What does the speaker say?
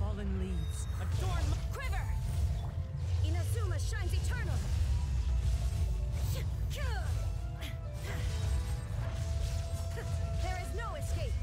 Fallen leaves. Adorn my Quiver! Inazuma shines eternal! There is no escape!